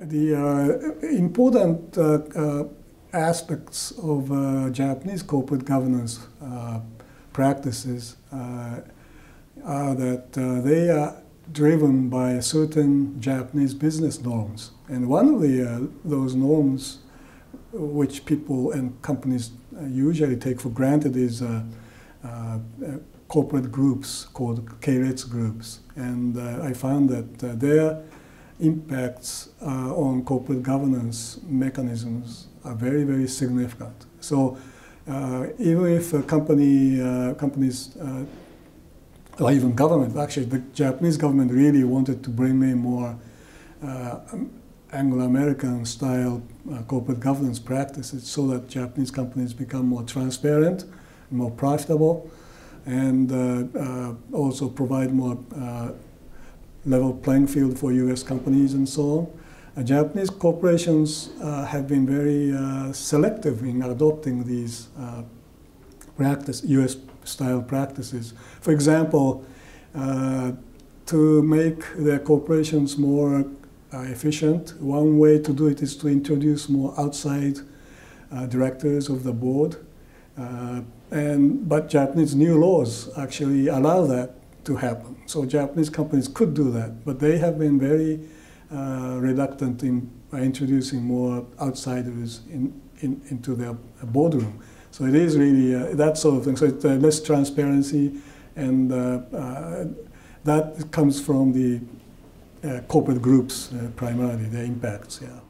The uh, important uh, uh, aspects of uh, Japanese corporate governance uh, practices uh, are that they are driven by certain Japanese business norms. And one of the, those norms, which people and companies usually take for granted, is corporate groups called keiretsu groups. And I found that their impacts uh, on corporate governance mechanisms are very, very significant. So uh, even if a company, uh, companies, uh, or even government, actually the Japanese government really wanted to bring in more uh, Anglo-American style uh, corporate governance practices so that Japanese companies become more transparent, more profitable, and also provide more level playing field for U.S. companies and so on. Uh, Japanese corporations uh, have been very uh, selective in adopting these uh, practice, U.S. style practices. For example, uh, to make their corporations more uh, efficient, one way to do it is to introduce more outside directors of the board. and, but Japanese new laws actually allow that to happen. So Japanese companies could do that, but they have been very uh, reluctant in introducing more outsiders in, in, into their boardroom. So it is really uh, that sort of thing. So it's uh, less transparency, and uh, uh, that comes from the uh, corporate groups primarily, their impacts. Yeah.